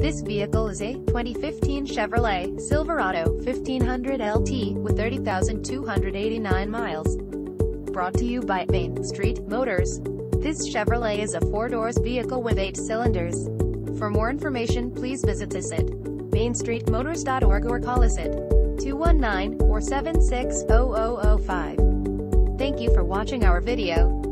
This vehicle is a 2015 Chevrolet Silverado 1500 LT with 30,289 miles. Brought to you by Main Street Motors. This Chevrolet is a four-doors vehicle with eight cylinders. For more information, please visit us at mainstreetmotors.org or call us at 219-476-0005. Thank you for watching our video.